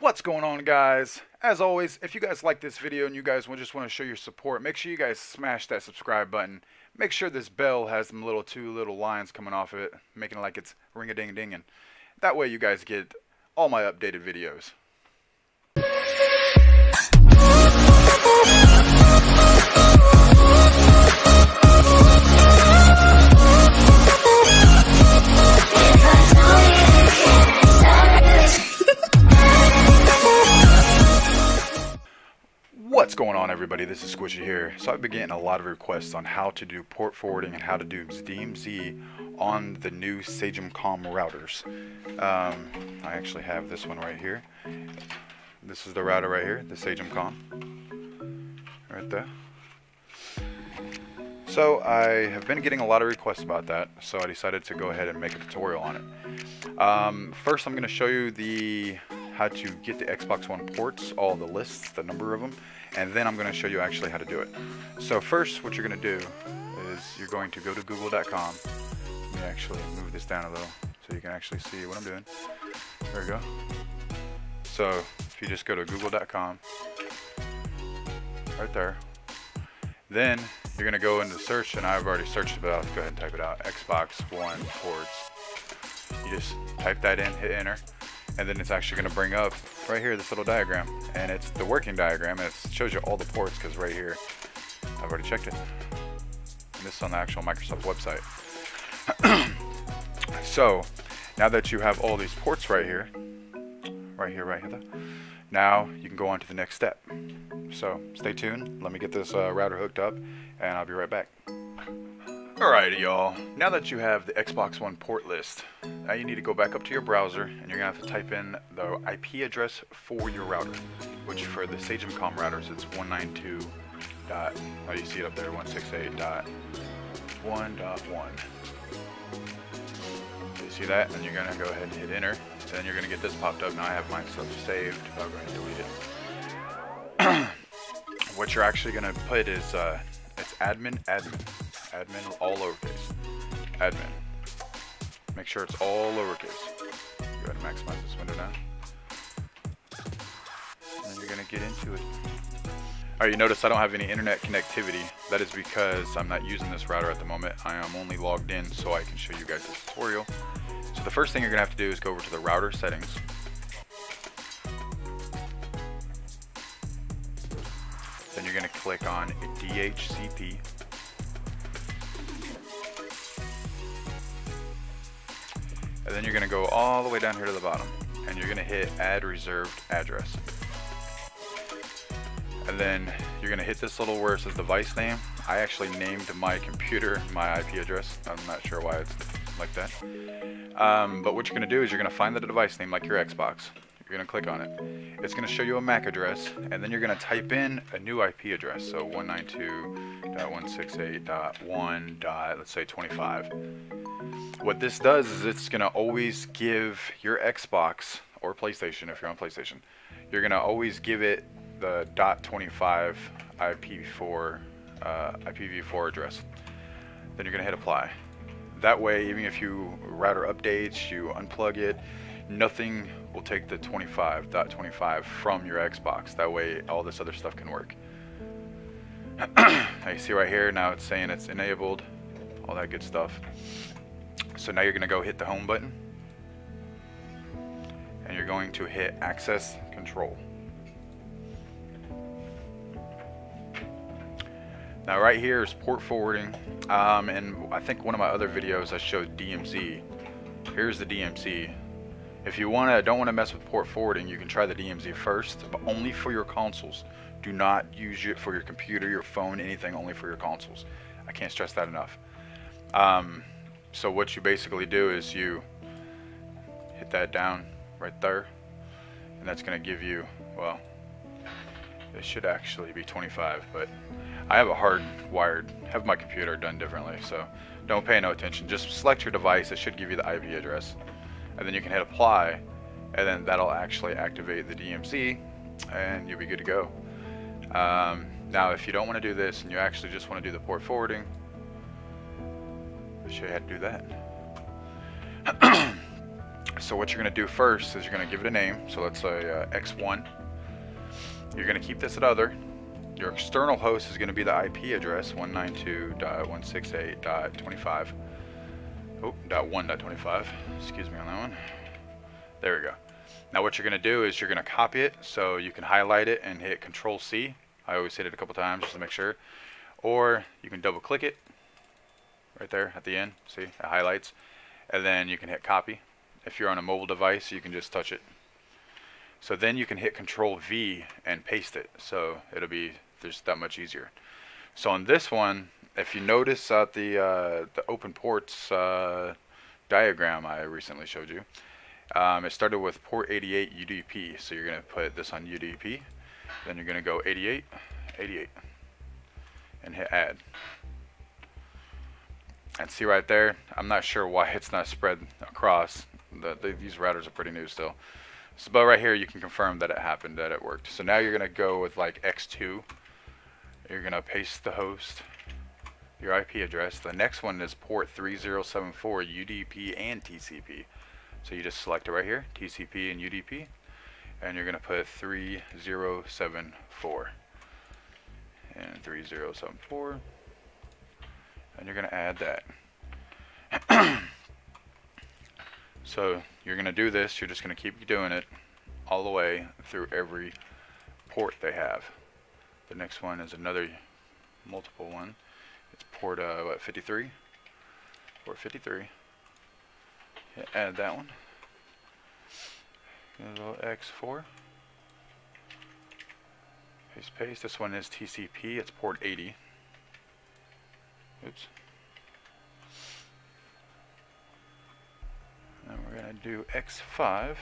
What's going on guys? As always, if you guys like this video and you guys just want to show your support, make sure you guys smash that subscribe button. Make sure this bell has some little two little lines coming off of it, making it like it's ring-a-ding-dinging. That way you guys get all my updated videos. Squishy here. So I've been getting a lot of requests on how to do port forwarding and how to do DMZ on the new Sagemcom routers. Um, I actually have this one right here. This is the router right here, the Sagemcom. Right there. So I have been getting a lot of requests about that, so I decided to go ahead and make a tutorial on it. Um, first I'm going to show you the how to get the Xbox One ports, all the lists, the number of them, and then I'm going to show you actually how to do it. So first, what you're going to do is you're going to go to google.com. Let me actually move this down a little so you can actually see what I'm doing. There we go. So if you just go to google.com, right there, then you're going to go into search, and I've already searched it, but I'll go ahead and type it out, Xbox One ports. You just type that in, hit enter, and then it's actually going to bring up right here this little diagram. And it's the working diagram and it shows you all the ports because right here I've already checked it. And this is on the actual Microsoft website. So now that you have all these ports right here right here right here now you can go on to the next step. So stay tuned. Let me get this uh, router hooked up and I'll be right back Alrighty y'all, now that you have the Xbox One port list, now you need to go back up to your browser and you're going to have to type in the IP address for your router, which for the Sagemcom routers it's 192. Dot, oh you see it up there, 168.1.1. You see that? And you're going to go ahead and hit enter. Then you're going to get this popped up. Now I have mine stuff saved. I'll go ahead and delete it. what you're actually going to put is, uh, it's admin admin admin all lowercase. Admin. Make sure it's all lowercase. Go ahead and maximize this window now. And then you're to get into it. Alright, you notice I don't have any internet connectivity. That is because I'm not using this router at the moment. I am only logged in so I can show you guys this tutorial. So the first thing you're to have to do is go over to the router settings. Then you're to click on DHCP And then you're to go all the way down here to the bottom. And you're to hit add reserved address. And then you're to hit this little where it says device name. I actually named my computer my IP address. I'm not sure why it's like that. Um, but what you're to do is you're to find the device name like your Xbox. You're going to click on it. It's going to show you a MAC address, and then you're going to type in a new IP address. So 192.168.1. let's say 25. What this does is it's going to always give your Xbox or PlayStation, if you're on PlayStation, you're going to always give it the .25 IPv4 uh, IPv4 address. Then you're going to hit apply. That way, even if you router updates, you unplug it, nothing will take the 25.25 from your Xbox. That way all this other stuff can work. now you see right here, now it's saying it's enabled, all that good stuff. So now you're going to go hit the home button. And you're going to hit access control. Now right here is port forwarding. Um, and I think one of my other videos I showed DMZ. Here's the DMZ. If you wanna don't want to mess with port forwarding, you can try the DMZ first, but only for your consoles. Do not use it for your computer, your phone, anything, only for your consoles. I can't stress that enough. Um, so what you basically do is you hit that down right there, and that's going to give you, well, it should actually be 25, but I have a hard wired, have my computer done differently, so don't pay no attention. Just select your device, it should give you the IP address and then you can hit apply and then that'll actually activate the DMZ and you'll be good to go. Um, now if you don't want to do this and you actually just want to do the port forwarding, I'll show you how to do that. So what you're going to do first is you're going to give it a name. So let's say uh, X1. You're going to keep this at other. Your external host is going to be the IP address 192.168.25. Oh, dot one dot 25. Excuse me on that one. There we go. Now what you're going to do is you're going to copy it so you can highlight it and hit Control C. I always hit it a couple times just to make sure. Or you can double click it right there at the end. See, it highlights. And then you can hit copy. If you're on a mobile device, you can just touch it. So then you can hit Control V and paste it. So it'll be just that much easier. So on this one, if you notice at the uh, the open ports uh, diagram I recently showed you, um, it started with port 88 UDP. So you're going to put this on UDP. Then you're going to go 88, 88, and hit add. And see right there, I'm not sure why it's not spread across. The, the, these routers are pretty new still. So, but right here you can confirm that it happened, that it worked. So now you're going to go with like X2. You're going to paste the host, your IP address. The next one is port 3074 UDP and TCP. So you just select it right here, TCP and UDP. And you're going to put 3074 and 3074 and you're going to add that. so you're going to do this, you're just going to keep doing it all the way through every port they have. The next one is another multiple one. Port uh, what 53, port 53. add that one. a little X4. Paste paste. This one is TCP. It's port 80. Oops. And we're to do X5.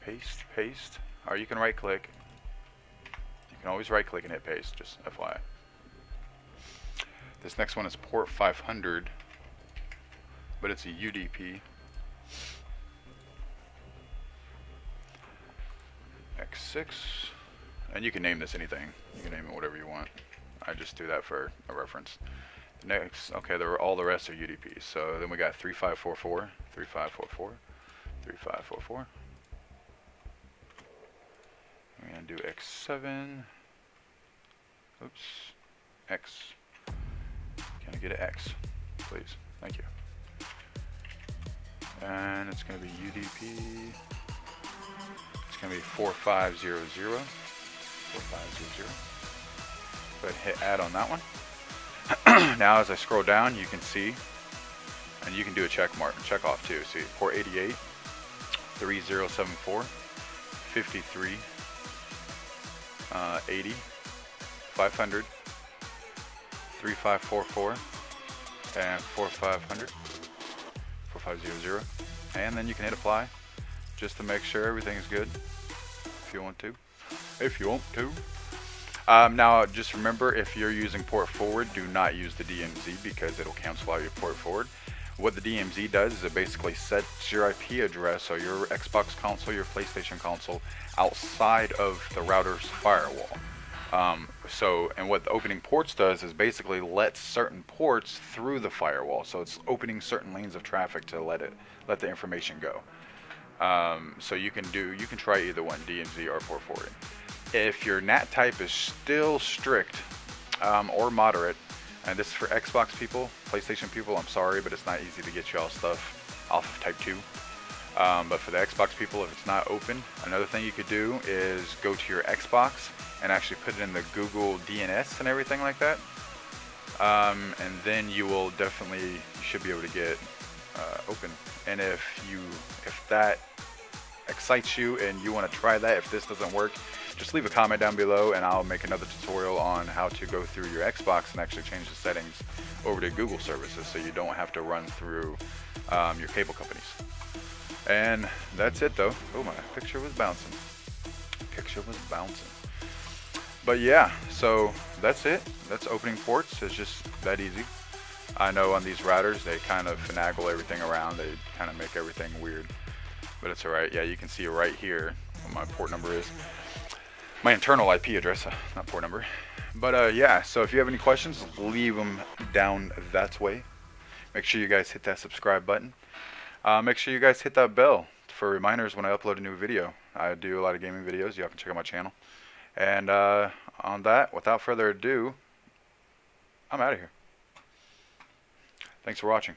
Paste, paste. Or you can right click. You can always right click and hit paste, just FYI. This next one is port 500, but it's a UDP. X6, and you can name this anything. You can name it whatever you want. I just do that for a reference. Next, okay, there were all the rest are UDPs. So then we got 3544, 3544, 3544. We're going to do X7. Oops. X. Get an X, please? Thank you. And it's going to be UDP. It's going to be 4500. 4500 go hit add on that one. now as I scroll down, you can see, and you can do a check mark, check off too. See, port 88, 3074, 53, uh, 80, 500, 3544, and 4500, 4500. And then you can hit apply just to make sure everything is good if you want to. If you want to. Um, now, just remember, if you're using port forward, do not use the DMZ because it'll cancel out your port forward. What the DMZ does is it basically sets your IP address, or your Xbox console, your PlayStation console, outside of the router's firewall. Um, so, and what the opening ports does is basically let certain ports through the firewall. So it's opening certain lanes of traffic to let it, let the information go. Um, so you can do, you can try either one, DMZ or port forwarding if your NAT type is still strict um, or moderate, and this is for Xbox people, PlayStation people, I'm sorry, but it's not easy to get y'all stuff off of Type 2. Um, but for the Xbox people, if it's not open, another thing you could do is go to your Xbox and actually put it in the Google DNS and everything like that. Um, and then you will definitely, you should be able to get uh, open. And if you, if that excites you and you want to try that, if this doesn't work, just leave a comment down below and I'll make another tutorial on how to go through your Xbox and actually change the settings over to Google services so you don't have to run through um, your cable companies. And that's it though. Oh, my picture was bouncing. Picture was bouncing. But yeah, so that's it. That's opening ports. It's just that easy. I know on these routers, they kind of finagle everything around. They kind of make everything weird, but it's all right. Yeah, you can see right here what my port number is. My internal IP address, uh, not port number. But uh, yeah, so if you have any questions, leave them down that way. Make sure you guys hit that subscribe button. Uh, make sure you guys hit that bell for reminders when I upload a new video. I do a lot of gaming videos. Y'all can check out my channel. And uh, on that, without further ado, I'm out of here. Thanks for watching.